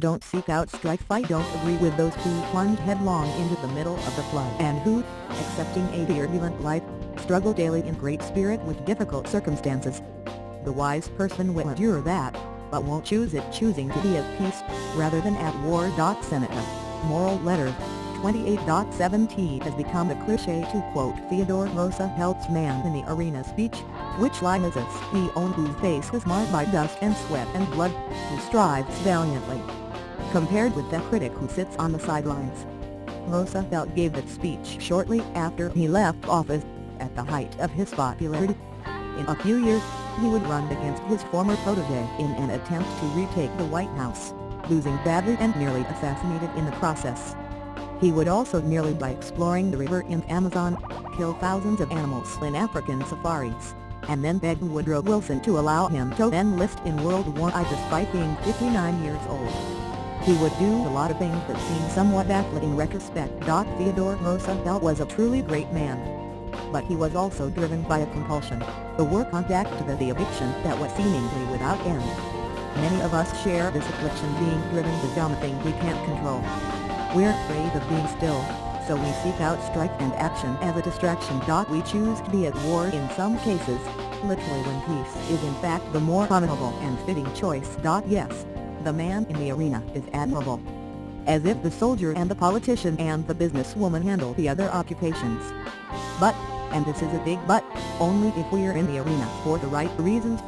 Don't seek out strife fight don't agree with those who plunge headlong into the middle of the flood and who, accepting a turbulent life, struggle daily in great spirit with difficult circumstances. The wise person will endure that, but won't choose it choosing to be at peace, rather than at war. Seneca, Moral Letters, 28.17 has become a cliché to quote Theodore Roosevelt's man in the arena speech, which line is he on whose face is marred by dust and sweat and blood, who strives valiantly. Compared with the critic who sits on the sidelines. Roosevelt gave that speech shortly after he left office, at the height of his popularity. In a few years, he would run against his former protege in an attempt to retake the White House, losing badly and nearly assassinated in the process. He would also nearly by exploring the river in Amazon, kill thousands of animals in African safaris, and then beg Woodrow Wilson to allow him to enlist in World War I despite being 59 years old. He would do a lot of things that seem somewhat baffling in retrospect. Theodore Roosevelt was a truly great man. But he was also driven by a compulsion, the work on to the, addiction that was seemingly without end. Many of us share this affliction being driven to dumb things we can't control. We're afraid of being still, so we seek out strife and action as a distraction. We choose to be at war in some cases, literally when peace is in fact the more honorable and fitting choice. Yes, the man in the arena is admirable. As if the soldier and the politician and the businesswoman handle the other occupations. But, and this is a big but, only if we're in the arena for the right reasons.